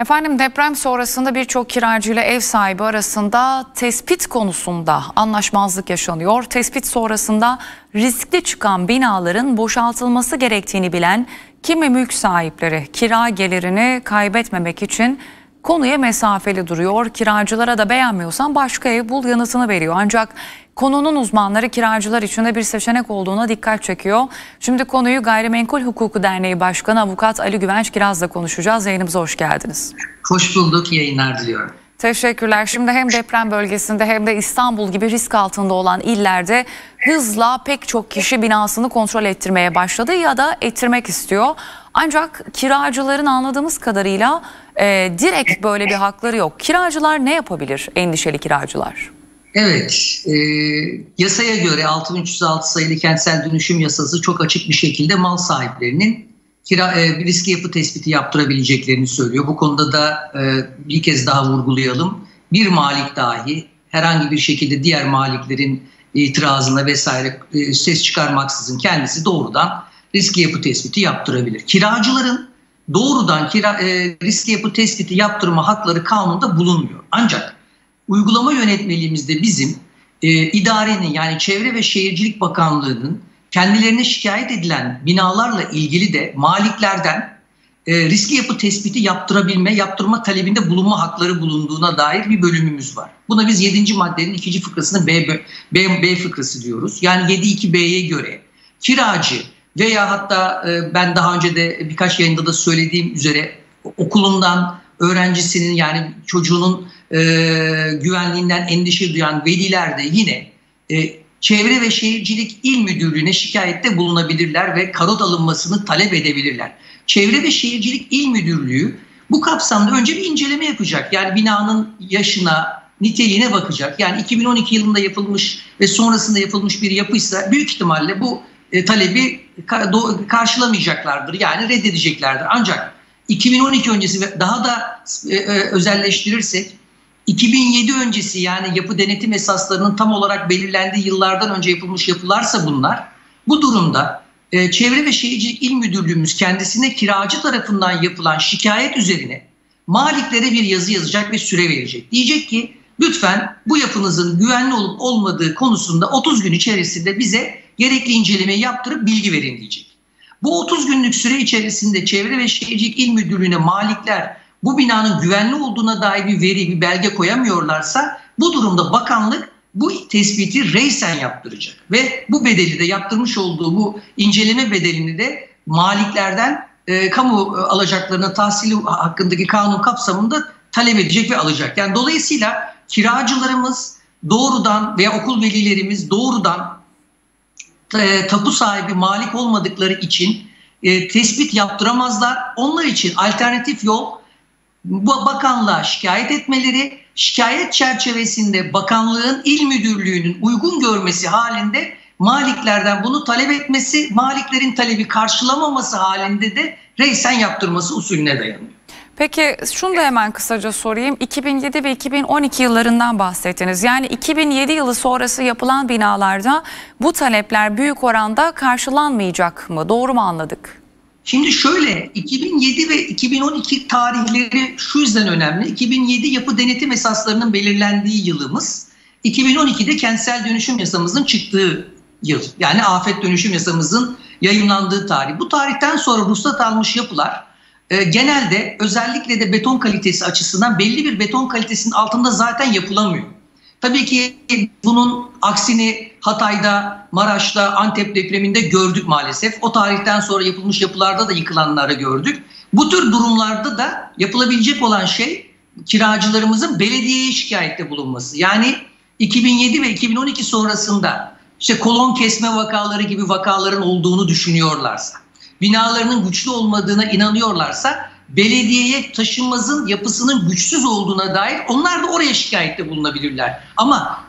Efendim deprem sonrasında birçok kiracıyla ev sahibi arasında tespit konusunda anlaşmazlık yaşanıyor. Tespit sonrasında riskli çıkan binaların boşaltılması gerektiğini bilen kimi mülk sahipleri kira gelirini kaybetmemek için konuya mesafeli duruyor. Kiracılara da beğenmiyorsan başka ev bul yanıtını veriyor. Ancak konunun uzmanları kiracılar için de bir seçenek olduğuna dikkat çekiyor. Şimdi konuyu Gayrimenkul Hukuku Derneği Başkanı Avukat Ali Güvenç Kiraz'la konuşacağız. Yayınımıza hoş geldiniz. Hoş bulduk, yayınlar diliyorum. Teşekkürler. Şimdi hem deprem bölgesinde hem de İstanbul gibi risk altında olan illerde hızla pek çok kişi binasını kontrol ettirmeye başladı ya da ettirmek istiyor. Ancak kiracıların anladığımız kadarıyla e, direkt böyle bir hakları yok. Kiracılar ne yapabilir endişeli kiracılar? Evet, e, yasaya göre 6306 sayılı kentsel dönüşüm yasası çok açık bir şekilde mal sahiplerinin kira e, bir riski yapı tespiti yaptırabileceklerini söylüyor. Bu konuda da e, bir kez daha vurgulayalım. Bir malik dahi herhangi bir şekilde diğer maliklerin itirazına vesaire e, ses çıkarmaksızın kendisi doğrudan riski yapı tespiti yaptırabilir. Kiracıların doğrudan kira, e, riski yapı tespiti yaptırma hakları kanunda bulunmuyor. Ancak uygulama yönetmeliğimizde bizim e, idarenin yani Çevre ve Şehircilik Bakanlığı'nın kendilerine şikayet edilen binalarla ilgili de maliklerden e, riskli yapı tespiti yaptırabilme, yaptırma talebinde bulunma hakları bulunduğuna dair bir bölümümüz var. Buna biz 7. maddenin 2. fıkrasına B, B, B fıkrası diyoruz. Yani 7.2B'ye göre kiracı veya hatta e, ben daha önce de birkaç yayında da söylediğim üzere okulundan öğrencisinin yani çocuğunun e, güvenliğinden endişe duyan veliler de yine e, Çevre ve Şehircilik İl Müdürlüğü'ne şikayette bulunabilirler ve karot alınmasını talep edebilirler. Çevre ve Şehircilik İl Müdürlüğü bu kapsamda önce bir inceleme yapacak. Yani binanın yaşına, niteliğine bakacak. Yani 2012 yılında yapılmış ve sonrasında yapılmış bir yapıysa büyük ihtimalle bu e, talebi karşılamayacaklardır. Yani reddedeceklerdir. Ancak 2012 öncesi ve daha da e, e, özelleştirirsek 2007 öncesi yani yapı denetim esaslarının tam olarak belirlendiği yıllardan önce yapılmış yapılarsa bunlar bu durumda e, Çevre ve Şehircilik İl Müdürlüğümüz kendisine kiracı tarafından yapılan şikayet üzerine maliklere bir yazı yazacak ve süre verecek. Diyecek ki lütfen bu yapınızın güvenli olup olmadığı konusunda 30 gün içerisinde bize gerekli incelemeyi yaptırıp bilgi verin diyecek. Bu 30 günlük süre içerisinde Çevre ve Şehircilik İl Müdürlüğü'ne malikler bu binanın güvenli olduğuna dair bir veri, bir belge koyamıyorlarsa bu durumda bakanlık bu tespiti reysen yaptıracak. Ve bu bedeli de yaptırmış olduğu bu inceleme bedelini de maliklerden e, kamu alacaklarına tahsili hakkındaki kanun kapsamında talep edecek ve alacak. Yani dolayısıyla kiracılarımız doğrudan veya okul velilerimiz doğrudan e, tapu sahibi malik olmadıkları için e, tespit yaptıramazlar. Onlar için alternatif yol bakanlığa şikayet etmeleri, şikayet çerçevesinde bakanlığın il müdürlüğünün uygun görmesi halinde maliklerden bunu talep etmesi, maliklerin talebi karşılamaması halinde de reysen yaptırması usulüne dayanıyor. Peki şunu da hemen kısaca sorayım. 2007 ve 2012 yıllarından bahsettiniz. Yani 2007 yılı sonrası yapılan binalarda bu talepler büyük oranda karşılanmayacak mı? Doğru mu anladık? Şimdi şöyle 2007 ve 2012 tarihleri şu yüzden önemli. 2007 yapı denetim esaslarının belirlendiği yılımız. 2012'de kentsel dönüşüm yasamızın çıktığı yıl. Yani afet dönüşüm yasamızın yayınlandığı tarih. Bu tarihten sonra ruhsat almış yapılar e, genelde özellikle de beton kalitesi açısından belli bir beton kalitesinin altında zaten yapılamıyor. Tabii ki bunun aksini Hatay'da, Maraş'ta, Antep depreminde gördük maalesef. O tarihten sonra yapılmış yapılarda da yıkılanları gördük. Bu tür durumlarda da yapılabilecek olan şey kiracılarımızın belediyeye şikayette bulunması. Yani 2007 ve 2012 sonrasında işte kolon kesme vakaları gibi vakaların olduğunu düşünüyorlarsa, binalarının güçlü olmadığına inanıyorlarsa belediyeye taşınmazın yapısının güçsüz olduğuna dair onlar da oraya şikayette bulunabilirler. Ama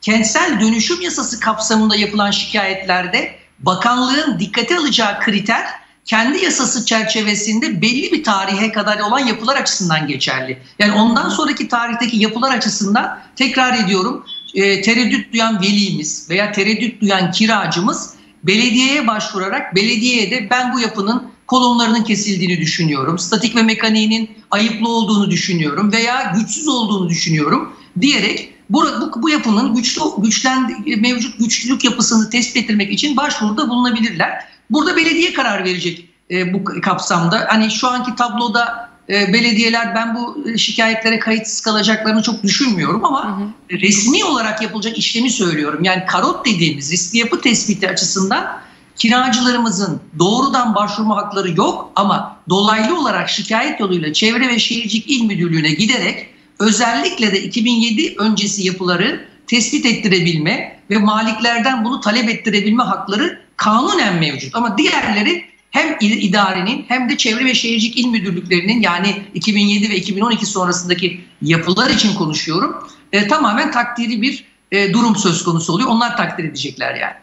kentsel dönüşüm yasası kapsamında yapılan şikayetlerde bakanlığın dikkate alacağı kriter kendi yasası çerçevesinde belli bir tarihe kadar olan yapılar açısından geçerli. Yani ondan sonraki tarihteki yapılar açısından tekrar ediyorum e, tereddüt duyan velimiz veya tereddüt duyan kiracımız belediyeye başvurarak belediyeye de ben bu yapının kolonlarının kesildiğini düşünüyorum. Statik ve mekaniğinin ayıplı olduğunu düşünüyorum veya güçsüz olduğunu düşünüyorum diyerek bu, bu, bu yapının güçlü güçlen mevcut güçlülük yapısını tespit ettirmek için başvuruda bulunabilirler. Burada belediye karar verecek e, bu kapsamda. Hani şu anki tabloda e, belediyeler ben bu şikayetlere kayıtsız kalacaklarını çok düşünmüyorum ama hı hı. resmi olarak yapılacak işlemi söylüyorum. Yani karot dediğimiz riskli yapı tespiti açısından kiracılarımızın doğrudan başvurma hakları yok ama dolaylı olarak şikayet yoluyla Çevre ve Şehircilik İl Müdürlüğü'ne giderek özellikle de 2007 öncesi yapıları tespit ettirebilme ve maliklerden bunu talep ettirebilme hakları kanunen mevcut. Ama diğerleri hem idarenin hem de Çevre ve Şehircilik İl Müdürlüklerinin yani 2007 ve 2012 sonrasındaki yapılar için konuşuyorum. E, tamamen takdiri bir e, durum söz konusu oluyor. Onlar takdir edecekler yani.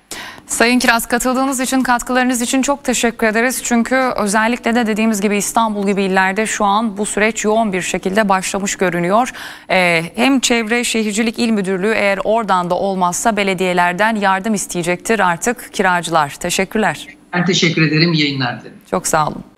Sayın Kiraz katıldığınız için katkılarınız için çok teşekkür ederiz. Çünkü özellikle de dediğimiz gibi İstanbul gibi illerde şu an bu süreç yoğun bir şekilde başlamış görünüyor. Ee, hem Çevre Şehircilik İl Müdürlüğü eğer oradan da olmazsa belediyelerden yardım isteyecektir artık kiracılar. Teşekkürler. Ben teşekkür ederim. İyi yayınlar dilerim. Çok sağ olun.